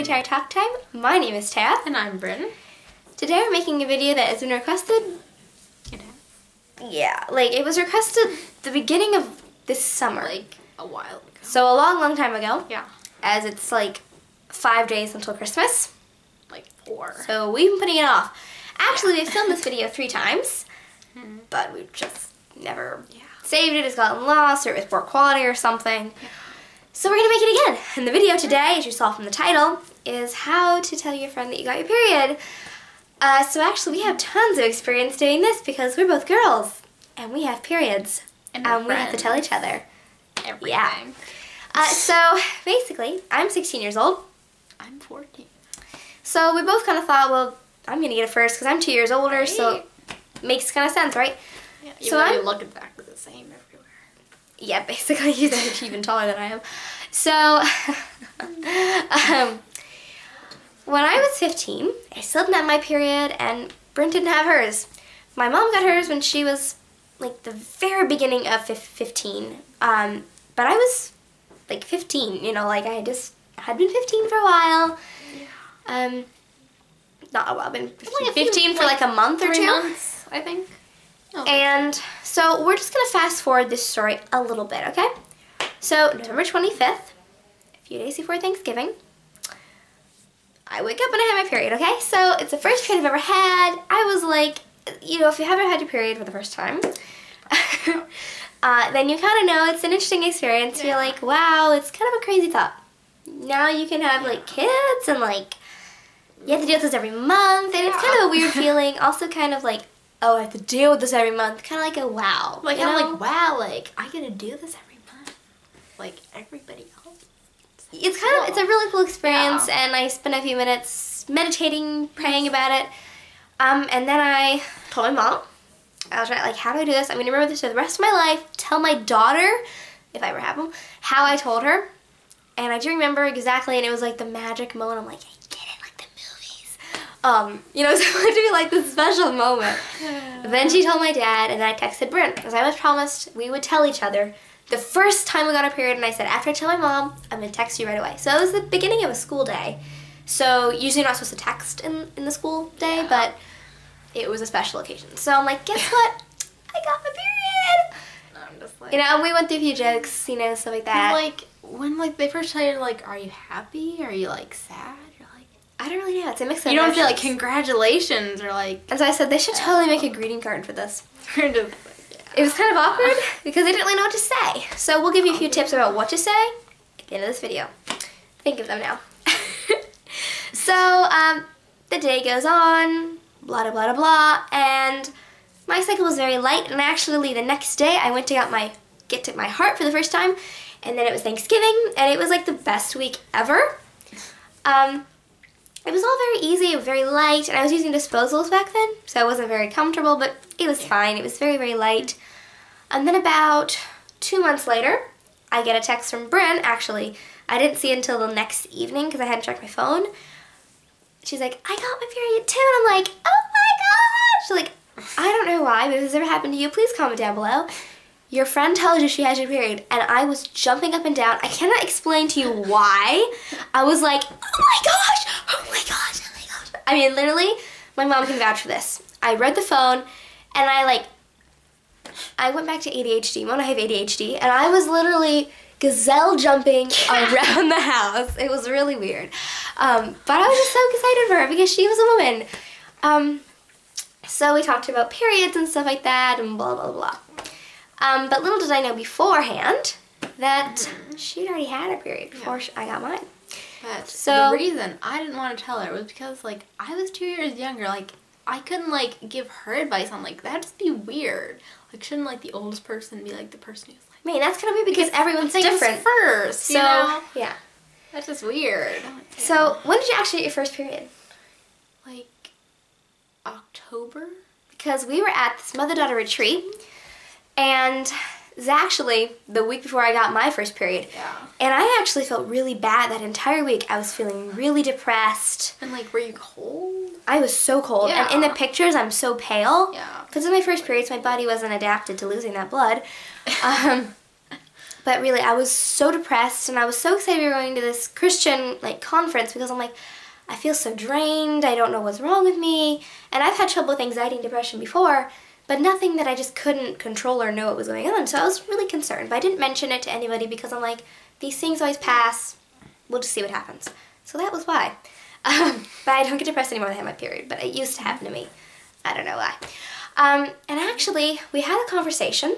to Tara Talk Time. My name is Tara. And I'm Bryn. Today we're making a video that has been requested. Yeah, like it was requested the beginning of this summer. like a while ago. so a long, long time ago, Yeah, as it's like five days until Christmas. like four. So we've been putting it off. Actually, we filmed this video three times, mm-hmm. but we've just never Yeah. saved it. It's gotten lost, or it was poor quality, or something. So we're gonna make it again. And the video today, as you saw from the title, is how to tell your friend that you got your period. Uh, so actually, we have tons of experience doing this because we're both girls and we have periods, And we're have to tell each other. Everything. Uh, so basically, I'm 16 years old. I'm 14. So we both kind of thought, well, I'm gonna get it first because I'm two years older, so Right. makes kind of sense, right? Yeah, So I look exactly the same everywhere. Yeah, basically, you're even taller than I am. So, um, when I was 15, I still didn't have my period, and Bryn didn't have hers. My mom got hers when she was like the very beginning of 15. Um, but I was like 15, you know, like I just had been 15 for a while. Um, not a while, been 15, Like few- 15 for like a month or Three two. months, I think. Oh, And so we're just gonna fast forward this story a little bit, okay? So November 25th, a few days before Thanksgiving, I wake up and I have my period, okay? So it's the first period I've ever had. I was like, you know, if you haven't had your period for the first time, uh, then you kind of know it's an interesting experience. You're like, wow, it's kind of a crazy thought. Now you can have like kids and like you have to deal with this every month, and it's kind of a weird feeling. Also, kind of like, oh, I have to deal with this every month. Kind of like a wow. like I'm know? like, wow, like I get to do this every month, like everybody else. It's kind of it's a really cool experience, Yeah. and I spent a few minutes meditating, praying about it. Um, and then I told my mom. I was right, like, how do I do this? I'm gonna remember this for the rest of my life. Tell my daughter, if I ever have them, how I told her. And I do remember exactly, and it was like the magic moment. I'm like, I get it, like the movies. Um, you know, so it to be like this special moment. Then she told my dad, and I texted Bryn, as I was promised we would tell each other the first time we got our period, and I said, after I tell my mom, I'm gonna text you right away. So it was the beginning of a school day. So usually you're not supposed to text in, in the school day, Yeah. but it was a special occasion. So I'm like, guess what? I got my period! No, I'm just like, You know, and we went through a few jokes, you know, stuff like that. like when like they first tell you like, are you happy? Are you like sad? You're like, I don't really know. It's a mix of you don't feel like congratulations or like. And so I said, they should totally make a greeting card for this. It was kind of awkward because they didn't really know what to say. So we'll give you a few tips about what to say at the end of this video. Think of them now. so um, the day goes on, blah blah blah blah, and my cycle was very light. And actually, the next day I went to get my get to my heart for the first time, and then it was Thanksgiving, and it was like the best week ever. Um, it was all very easy, very light, and I was using disposals back then, so I wasn't very comfortable, but it was fine. It was very, very light. And then about two months later, I get a text from Bryn. Actually, I didn't see until the next evening because I hadn't checked my phone. She's like, I got my period too, and I'm like, oh my gosh! She's like, I don't know why, but if this ever happened to you, please comment down below. Your friend tells you she has your period, and I was jumping up and down. I cannot explain to you why. I was like, oh my gosh, I mean, literally, my mom can vouch for this. I read the phone, and I like, I went back to ADHD. Mona, I have ADHD, and I was literally gazelle jumping around the house. It was really weird. Um, but I was just so excited for her because she was a woman. Um, so we talked about periods and stuff like that and blah, blah, blah. Um, but little did I know beforehand that she'd already had a period before sh I got mine. But So- the reason I didn't want to tell her was because like I was two years younger. Like I couldn't like give her advice on like that'd just be weird. Like shouldn't like the oldest person be like the person who's like I mean, that's kind of weird because everyone's different. first? So, you know? yeah. that's just weird. So, when did you actually get your first period? like October. because we were at this mother daughter retreat, and it's actually the week before I got my first period. Yeah. And I actually felt really bad that entire week. I was feeling really depressed. And like, were you cold? I was so cold. And in the pictures, I'm so pale. Yeah. Because in my first periods, my body wasn't adapted to losing that blood. Um, but but really, I was so depressed, and I was so excited we were going to this Christian like conference because I'm like, I feel so drained. I don't know what's wrong with me, and I've had trouble with anxiety and depression before, but nothing that I just couldn't control or know what was going on. So I was really concerned, but I didn't mention it to anybody because I'm like, these things always pass. We'll just see what happens. So that was why. Um, but I don't get depressed anymore when I have my period, but it used to happen to me. I don't know why. Um, and actually, we had a conversation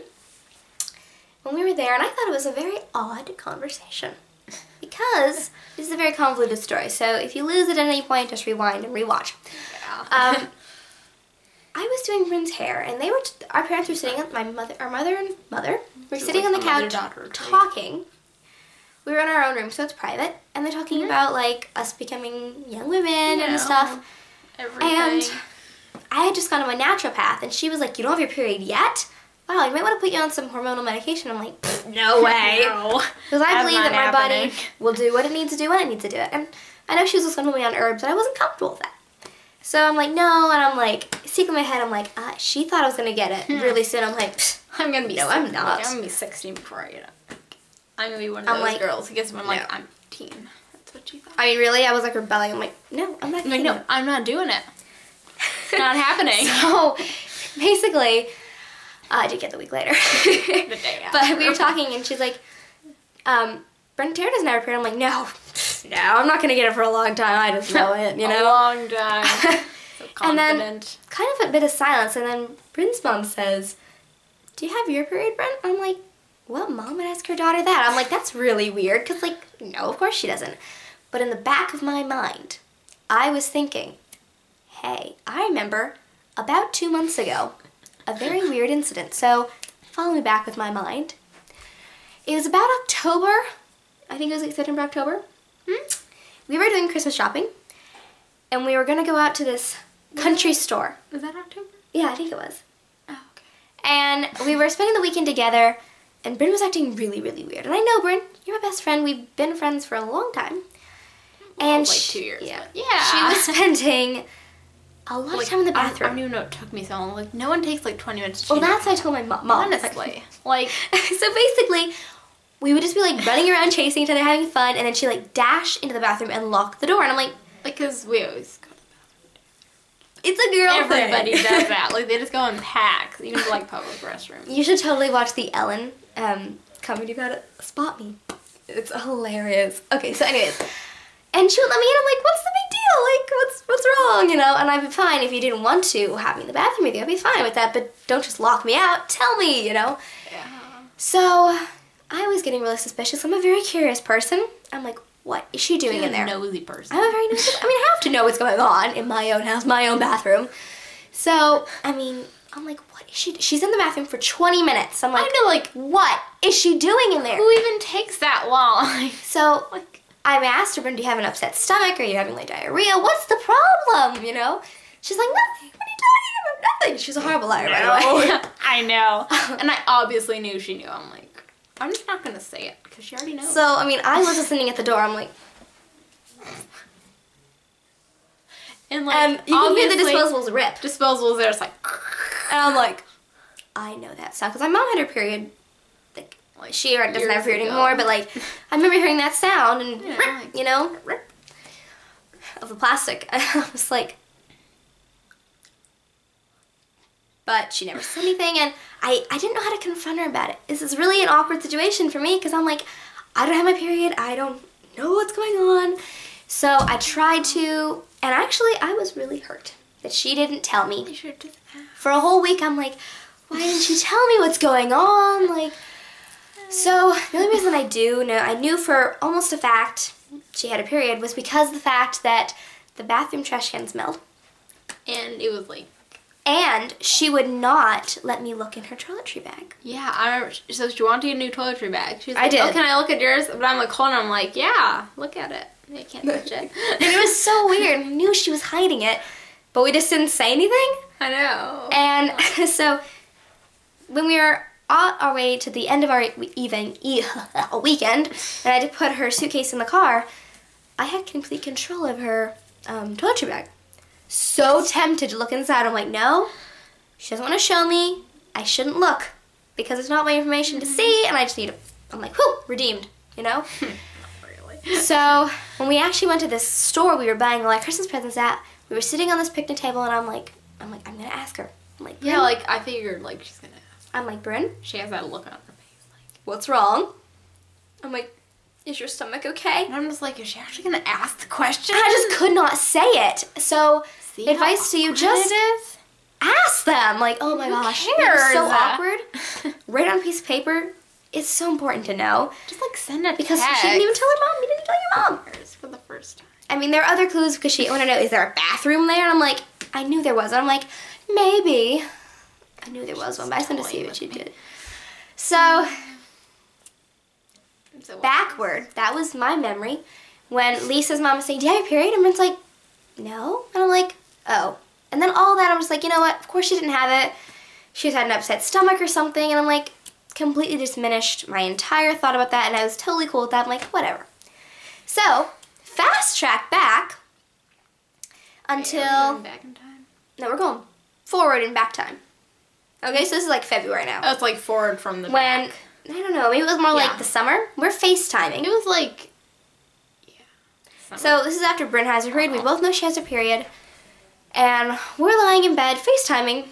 when we were there, and I thought it was a very odd conversation because this is a very convoluted story. So if you lose it at any point, just rewind and rewatch. Yeah. Um, I was doing Bryn's hair, and they were. T- our parents were sitting. My mother, our mother and mother were So sitting like on the couch thing. talking. We were in our own room, so it's private, and they're talking about like us becoming young women Yeah. and stuff. Everything. And I had just gone to a naturopath, and she was like, "You don't have your period yet? Wow, you might want to put you on some hormonal medication." I'm like, "No way," No. because I believe that my body will do what it needs to do when it needs to do it. And I know she was just going to put me on herbs, and I wasn't comfortable with that. So I'm like, "No," and I'm like, secret in my head, I'm like, uh, "She thought I was going to get it really soon." I'm like, "Pfft, I'm gonna be. No, six- I'm not. I'm gonna be 16 before I get up. I'm gonna be one of I'm those like, girls who gets I'm like no. I'm teen. That's what she thought. I mean, really?" I was like rebelling. I'm like, "No, I'm not." I'm like no. I'm not doing it. It's not happening. So basically, uh, I did get the week later. the day after. but we were talking, and she's like, um, Bryn Tara doesn't have a period. I'm like, no, no, I'm not gonna get it for a long time. I just know it, you know. a long time. So confident. And then- kind of a bit of silence, and then Bryn's mom says, "Do you have your period, Bryn?" I'm like, "What mom would ask her daughter that?" I'm like, "That's really weird," because like, no, of course she doesn't. But in the back of my mind, I was thinking, "Hey, I remember about two months ago, a very weird incident." So, follow me back with my mind. It was about October. I think it was like September, October. We were doing Christmas shopping, and we were gonna go out to this country store. Was that October? Yeah, I think it was. Oh, okay. And we were spending the weekend together, and Bryn was acting really, really weird. And I know, Bryn, you're my best friend. We've been friends for a long time. Well, And like she- two years. Yeah. yeah. She was spending a lot like, of time in the bathroom. I, don't even know it took me so long. Like no one takes like 20 minutes. To well, that's what I told my mom. honestly. Like so basically, we would just be like running around chasing each other, having fun, and then she like dash into the bathroom and lock the door. And I'm like, because we always go. to the bathroom. it's a girl Everybody thing. does that. Like they just go in packs, even to like public restrooms. You should totally watch the Ellen um, comedy about it. Spot me. It's hilarious. Okay, so anyways, and she would let me in. I'm like, what's the big deal? Like, what's what's wrong? You know? And I'd be fine if you didn't want to have me in the bathroom with you. I'd be fine with that. But don't just lock me out. Tell me. You know? Yeah. So I was getting really suspicious. I'm a very curious person. I'm like, what is she doing She's in a there? nosy person. I'm a very nosy. I mean, I have to know what's going on in my own house, my own bathroom. So, I mean, I'm like, what is she? She's in the bathroom for 20 minutes. I'm like, I know, like what is she doing in there? who even takes that long? So, like I asked her, do you have an upset stomach? Are you having like diarrhea? What's the problem? You know? She's like, nothing. What are you talking about? Nothing. She's a horrible liar, by the way. I know, and I obviously knew she knew. I'm like, I'm just not gonna say it because she already knows. So, I mean, I was just sitting at the door. I'm like, and like, and you can hear the disposables rip. disposables. There's like, And I'm like, I know that sound. Because my mom had her period. Like, like she doesn't have her period ago. anymore, but like, I remember hearing that sound and, Yeah, rip, like- you know, rip of the plastic. I was like, but she never said anything, and I, I didn't know how to confront her about it. This is really an awkward situation for me because I'm like, I don't have my period, I don't know what's going on. So I tried to, and actually, I was really hurt that she didn't tell me They should just ask. for a whole week I'm like, why didn't she tell me what's going on? Like, so the only reason I do know, I knew for almost a fact she had a period was because of the fact that the bathroom trash can smelled. And it was like, And she would not let me look in her toiletry bag. yeah, I remember. So she wanted to get a new toiletry bag. She was I did. Oh, can I look at yours? But I'm like, holding. I'm like, yeah, look at it. I can't touch it. And it was so weird. I knew she was hiding it, but we just didn't say anything. I know. And so when we were on our way to the end of our even e- weekend, and I had to put her suitcase in the car, I had complete control of her um, toiletry bag. So tempted to look inside. I'm like, no, she doesn't want to show me. I shouldn't look because it's not my information to mm-hmm. see, and I just need to I'm like, whoo, redeemed, you know? Really. so when we actually went to this store we were buying all our Christmas presents at, we were sitting on this picnic table and I'm like, I'm like, I'm gonna ask her. I'm like, Yeah, like I figured like she's gonna ask. I'm like, Bryn, She has that look on her face. Like, what's wrong? I'm like, is your stomach okay? and I'm just like, is she actually gonna ask the question? I just could not say it. So See advice to you, just ask them. Like, oh my Who gosh, it was so awkward. Write on a piece of paper. It's so important to know Just like send it because text. she didn't even tell her mom. You didn't tell your mom. for the first time. I mean, there are other clues because she wanted to know is there a bathroom there? And I'm like, I knew there was. And I'm like, maybe. I knew there was one, but I just wanted to see what she me. did. So So backward, that was my memory. When Lisa's mom was saying, "Do you have a period?" and it's like, "No," and I'm like, "Oh." And then all that, I'm just like, you know what? Of course she didn't have it. She just had an upset stomach or something, and I'm like, completely diminished my entire thought about that, and I was totally cool with that. I'm like, whatever. So fast track back until Are we going back in time. no, we're going forward and back time. Okay, so this is like February now. Oh, it's like forward from the when back. I don't know, maybe it was more Yeah. like the summer. We're FaceTiming. It was like, yeah. Summer. So this is after Bryn has her period. We uh-huh. both know she has her period, and we're lying in bed FaceTiming,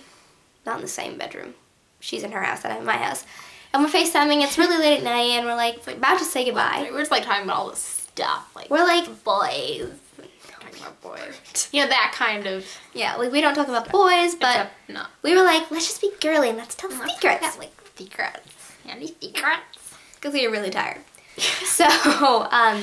not in the same bedroom. She's in her house, and I'm in my house, and we're FaceTiming. It's really late at night, and we're like about to say goodbye. we're just like talking about all this stuff, like We're like, boys. Talking about boys. You know that kind of. yeah, like we don't talk about boys, but no. we were like, let's just be girly and let's tell secrets Yeah, like secrets. Any secrets? because we were really tired. So um,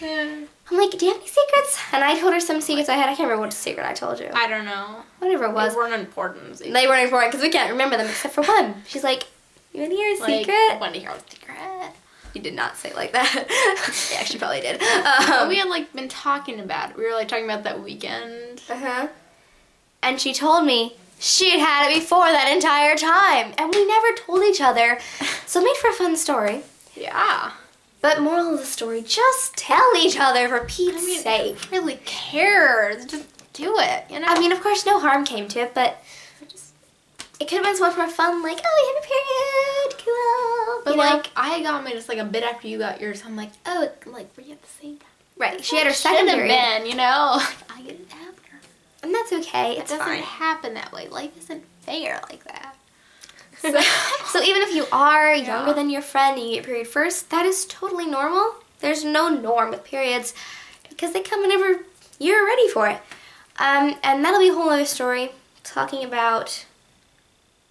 I'm like, do you have any secrets? And I told her some secrets I had. I can't remember what secret I told you. I don't know. Whatever it was. They weren't important. They weren't important because we can't remember them except for one. She's like, you want to hear a like, secret? Want to hear a secret? You did not say it like that. yeah, she probably did. Um, we had like been talking about it. We were like talking about that weekend. uh-huh. And she told me she had had it before that entire time. And we never told each other. So it made for a fun story. Yeah. But moral of the story, just tell each other for Pete's I mean, sake. really cares? Just do it. You know. I mean, of course, no harm came to it, but just, it could have been so much more fun. Like, oh, you have a period, cool. but you know? like I got mine just like a bit after you got yours. I'm like, oh, like were you at the same time? right, she had her second period, been, you know. I get it after. and that's okay. It doesn't fine. happen that way. Life isn't fair like that. So, so even if you are Yeah. younger than your friend and you get period first, that is totally normal. There's no norm with periods because they come whenever you're ready for it. Um, and that'll be a whole other story talking about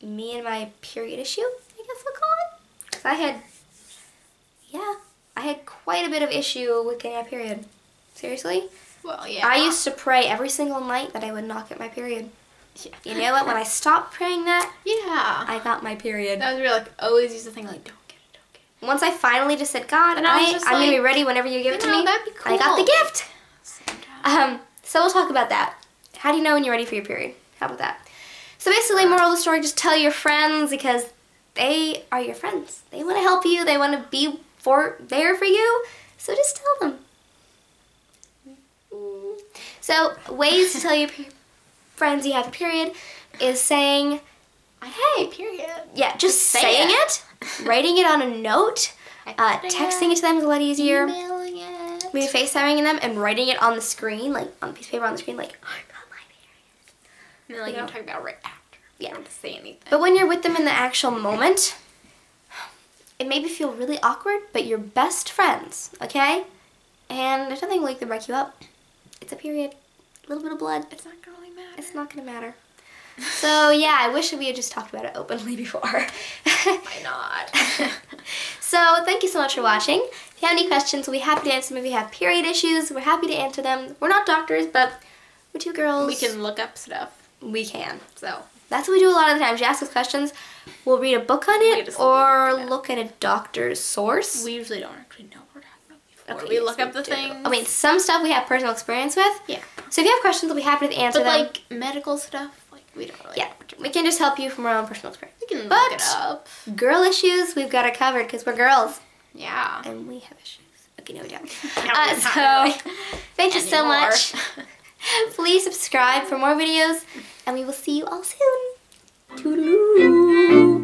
me and my period issue, I guess we'll call it. 'Cause I had, yeah, I had quite a bit of issue with getting my period. Seriously? Well, yeah. I used to pray every single night that I would not get my period. Yeah. You know what? When I stopped praying that, Yeah. I got my period. that was really like always use the thing like don't get it, don't get it. Once I finally just said, God, And I I, just I'm gonna be ready whenever you give it you to know, me. that'd be cool. I got the gift. Um, so we'll talk about that. How do you know when you're ready for your period? How about that? So basically, moral of the story: just tell your friends because they are your friends. They want to help you. They want to be for there for you. So just tell them. Mm. So ways to tell your friends you have a period is saying, Hey, period. yeah, just say saying it. it, writing it on a note, uh, texting it to them is a lot easier. Emailing it. maybe FaceTiming them and writing it on the screen, like on a piece of paper on the screen, like I got my period. And then like Yeah. you talk about right after. Yeah. Have to say anything. But when you're with them in the actual moment, it may be feel really awkward, but you're best friends, okay? And there's nothing like to break you up. It's a period, little bit of blood. it's not gonna really matter. It's not gonna matter. So yeah, I wish we had just talked about it openly before. Why not? so thank you so much for watching. If you have any questions, we'll be happy to answer them. If you have period issues, we're happy to answer them. We're not doctors, but we're two girls. we can look up stuff. We can. So That's what we do a lot of the times. You ask us questions, we'll read a book on it or look at it. look at a doctor's source. we usually don't actually know what we're talking about before Okay, we yes, look up the do. things. I mean, some stuff we have personal experience with. yeah. So if you have questions, we'll be happy to answer But them. like medical stuff, like we don't really. yeah, we can just help you from our own personal experience. We can But- look it up. Girl issues, we've got it covered because we're girls Yeah. and we have issues. Okay, no, we don't. No, Uh, so, really. thank you so much. Please subscribe for more videos, and we will see you all soon. Toodaloo.